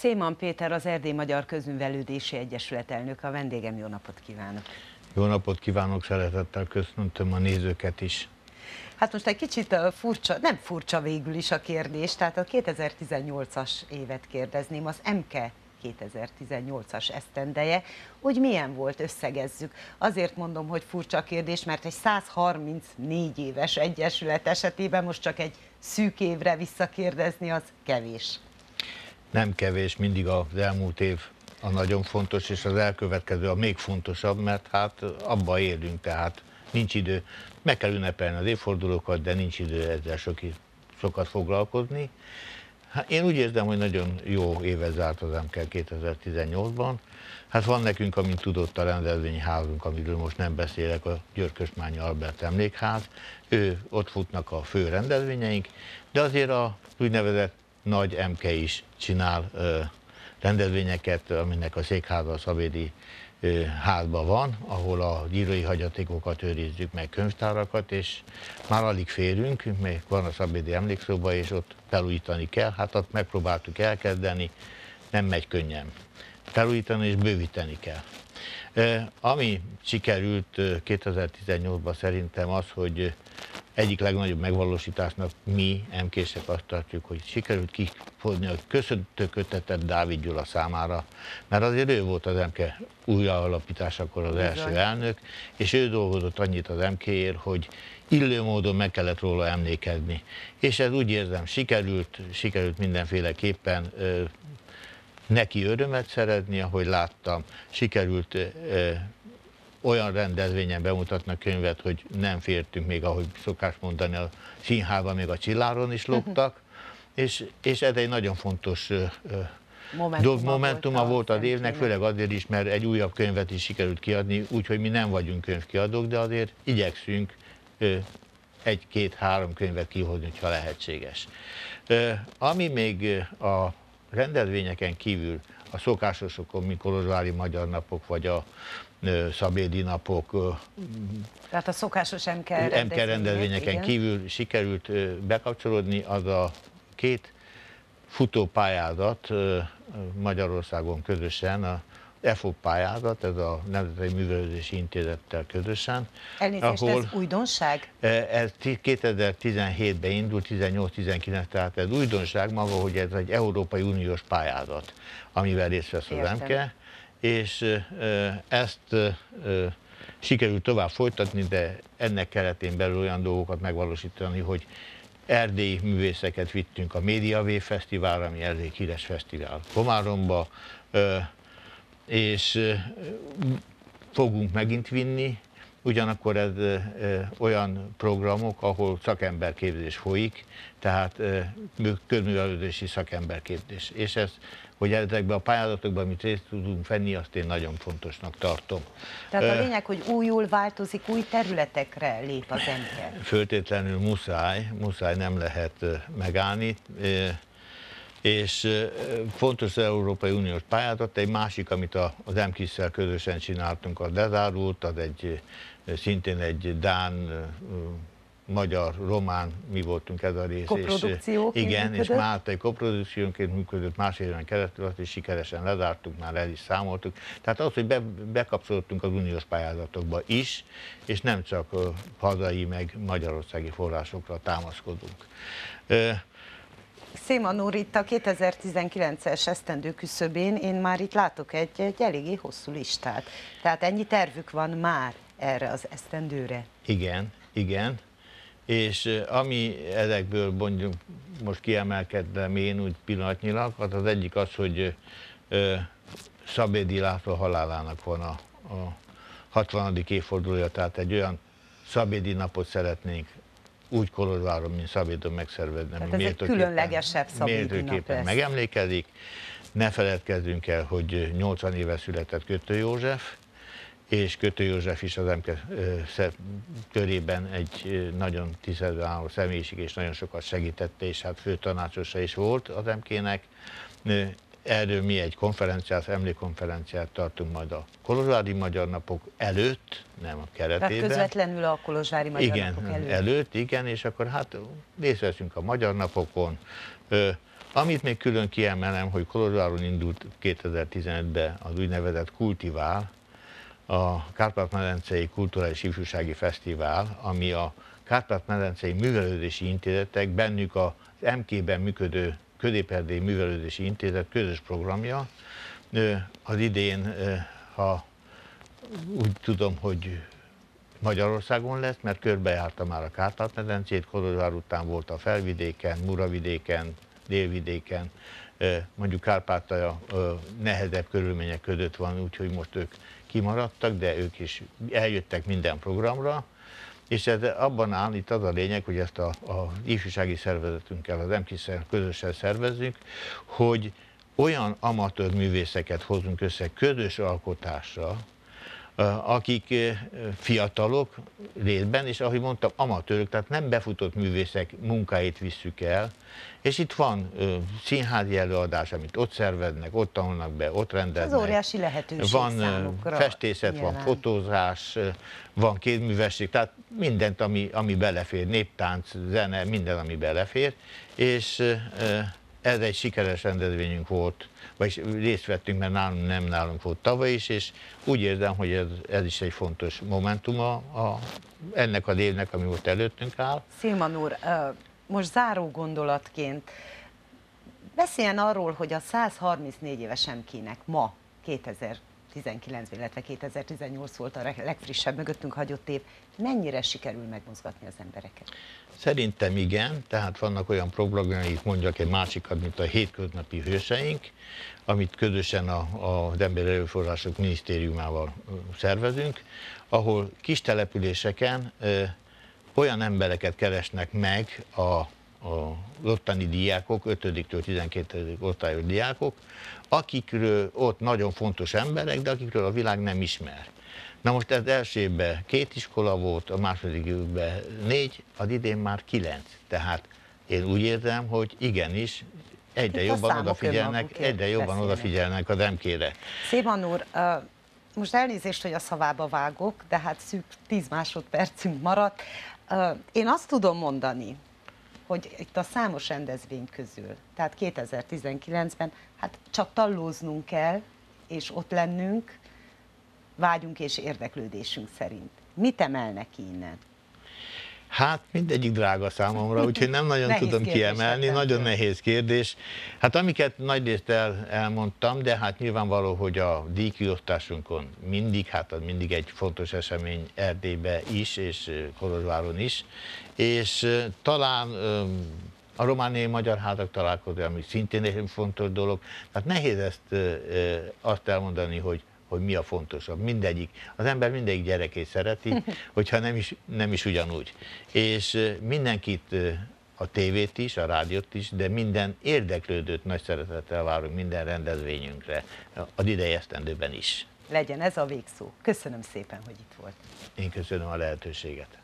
Széman Péter, az Erdély Magyar Közművelődési Egyesület elnök, a vendégem, jó napot kívánok! Jó napot kívánok, szeretettel köszöntöm a nézőket is. Hát most egy kicsit furcsa, nem furcsa végül is a kérdés, tehát a 2018-as évet kérdezném, az MK 2018-as esztendeje, hogy milyen volt, összegezzük. Azért mondom, hogy furcsa a kérdés, mert egy 134 éves egyesület esetében most csak egy szűk évre visszakérdezni, az kevés. Nem kevés, mindig az elmúlt év a nagyon fontos, és az elkövetkező a még fontosabb, mert hát abba élünk, tehát nincs idő. Meg kell ünnepelni az évfordulókat, de nincs idő ezzel soki, sokat foglalkozni. Hát én úgy érzem, hogy nagyon jó éve zárt az MK 2018-ban. Hát van nekünk, amint tudott a rendezvényházunk, amiről most nem beszélek, a Györkösmányi Albert Emlékház. Ő, ott futnak a fő rendezvényeink, de azért a úgynevezett nagy MK is csinál rendezvényeket, aminek a székháza a Szabédi házban van, ahol a gyírói hagyatékokat őrizzük meg, könyvtárakat, és már alig férünk, még van a Szabédi emlékszoba, és ott felújítani kell, hát ott megpróbáltuk elkezdeni, nem megy könnyen. Felújítani és bővíteni kell. Ami sikerült 2018-ban szerintem az, hogy egyik legnagyobb megvalósításnak mi, MK-sek azt tartjuk, hogy sikerült kifozni a köszöntőkötetet Dávid Gyula számára, mert azért ő volt az MK újraalapításakor az első elnök, és ő dolgozott annyit az MK-ért, hogy illő módon meg kellett róla emlékezni. És ez úgy érzem, sikerült, sikerült mindenféleképpen neki örömet szerezni, ahogy láttam, sikerült olyan rendezvényen bemutatnak könyvet, hogy nem fértünk még, ahogy szokás mondani, a színházban még a csilláron is loptak, és, és ez egy nagyon fontos Momentuma, momentuma volt, volt az évnek, főleg azért is, mert egy újabb könyvet is sikerült kiadni, úgyhogy mi nem vagyunk könyvkiadók, de azért igyekszünk egy-két-három könyvet kihozni, ha lehetséges. Ami még a rendezvényeken kívül, a szokásosokon, mint Kolozsvári Magyar Napok, vagy a szabédi napok. Tehát a szokásos MK rendezvények, rendezvényeken igen. kívül sikerült bekapcsolódni, az a két futópályázat Magyarországon közösen, a EFOP pályázat, ez a Nemzeti Művelődési Intézettel közösen. Elnézést, ahol, ez újdonság? Ez 2017-ben indult, 18-19, tehát ez újdonság maga, hogy ez egy Európai Uniós pályázat, amivel részt vesz az MK, és ezt sikerült tovább folytatni, de ennek keretén belül olyan dolgokat megvalósítani, hogy erdélyi művészeket vittünk a Média V Fesztiválra, ami Erdély híres fesztivál Komáromba, és fogunk megint vinni, ugyanakkor ez olyan programok, ahol szakemberképzés folyik, tehát közművelődési szakemberképzés. És ez, hogy ezekben a pályázatokban amit részt tudunk venni, azt én nagyon fontosnak tartom. Tehát a lényeg, hogy újul változik, új területekre lép az ember. Föltétlenül muszáj, muszáj nem lehet megállni és fontos az Európai Uniós pályázat, egy másik, amit az mkis közösen csináltunk, az lezárult, az egy szintén egy Dán, magyar, román, mi voltunk ez a rész. És, igen, működött? és Máltai koprodukciónként működött másfél éven keresztül, azt is sikeresen lezártuk, már el is számoltuk. Tehát az, hogy be, bekapcsolódtunk az uniós pályázatokba is, és nem csak hazai, meg magyarországi forrásokra támaszkodunk. Széman úr, itt a 2019-es esztendő küszöbén én már itt látok egy, egy eléggé hosszú listát. Tehát ennyi tervük van már erre az esztendőre? Igen, igen. És ami ezekből mondjuk most kiemelkedem én úgy pillanatnyilag, az az egyik az, hogy Szabédi László halálának van a, a 60. évfordulója, tehát egy olyan Szabédi napot szeretnénk úgy Kolozsváron, mint Szabédon megszervezni. Tehát ez egy különlegesebb lesz. megemlékezik. Ne feledkezzünk el, hogy 80 éve született Kötő József, és Kötő József is az MK körében egy nagyon tiszteletben személyiség, és nagyon sokat segítette, és hát főtanácsosa is volt az MK-nek. Erről mi egy konferenciát, emlékkonferenciát tartunk majd a Kolozsvári Magyar Napok előtt, nem a keretében. Tehát közvetlenül a Kolozsvári Magyar igen, Napok előtt. előtt. Igen, és akkor hát részt veszünk a Magyar Napokon, Amit még külön kiemelem, hogy Kolozsváron indult 2015-ben az úgynevezett Kultivál, a Kárpát-medencei Kulturális Ifjúsági Fesztivál, ami a Kárpát-medencei Művelődési Intézetek, bennük az MK-ben működő Ködéperdély Művelődési Intézet közös programja. Az idén, ha úgy tudom, hogy Magyarországon lesz, mert körbejárta már a Kárpát-medencét, Kolozsvár után volt a Felvidéken, Muravidéken, Délvidéken, mondjuk Kárpátalja nehezebb körülmények között van, úgyhogy most ők kimaradtak, de ők is eljöttek minden programra, és ez abban áll, itt az a lényeg, hogy ezt a, a ifjúsági szervezetünkkel, az mkis közösen szervezzük, hogy olyan amatőr művészeket hozunk össze közös alkotásra, akik fiatalok részben, és ahogy mondtam, amatőrök, tehát nem befutott művészek munkáit visszük el, és itt van színházi előadás, amit ott szerveznek, ott tanulnak be, ott rendeznek. Az óriási lehetőség Van számukra festészet, jelen. van fotózás, van kézművesség, tehát mindent, ami, ami belefér, néptánc, zene, minden, ami belefér, és ez egy sikeres rendezvényünk volt, vagy részt vettünk, mert nálunk nem nálunk volt tavaly is, és úgy érzem, hogy ez, ez is egy fontos momentuma a, ennek a évnek, ami most előttünk áll. Szilman úr, most záró gondolatként beszéljen arról, hogy a 134 éves MK-nek ma 2019, illetve 2018 volt a legfrissebb mögöttünk hagyott év, mennyire sikerül megmozgatni az embereket? Szerintem igen, tehát vannak olyan programjaik, mondjak egy másikat, mint a hétköznapi hőseink, amit közösen a, a az Emberi Erőforrások Minisztériumával szervezünk, ahol kis településeken ö, olyan embereket keresnek meg a, a ottani diákok, 5-től 12. osztályos diákok, akikről ott nagyon fontos emberek, de akikről a világ nem ismer. Na most ez első évben két iskola volt, a második évben négy, az idén már kilenc. Tehát én úgy érzem, hogy igenis egyre Itt jobban odafigyelnek, egyre jobban beszélnek. odafigyelnek a demkére. Széban úr, most elnézést, hogy a szavába vágok, de hát szűk 10 másodpercünk maradt. Én azt tudom mondani, hogy itt a számos rendezvény közül, tehát 2019-ben, hát csak tallóznunk kell, és ott lennünk, vágyunk és érdeklődésünk szerint. Mit emelnek innen? Hát mindegyik drága számomra, úgyhogy nem nagyon tudom kiemelni, nagyon nehéz kérdés. Hát amiket nagyrészt el, elmondtam, de hát nyilvánvaló, hogy a díjkiosztásunkon mindig, hát az mindig egy fontos esemény Erdélybe is, és Kolozsváron is, és talán a romániai magyar házak találkozója, ami szintén egy fontos dolog. Tehát nehéz ezt azt elmondani, hogy hogy mi a fontosabb. Mindegyik. Az ember mindegyik gyerekét szereti, hogyha nem is, nem is ugyanúgy. És mindenkit a tévét is, a rádiót is, de minden érdeklődőt nagy szeretettel várunk minden rendezvényünkre, az idei esztendőben is. Legyen ez a végszó. Köszönöm szépen, hogy itt volt. Én köszönöm a lehetőséget.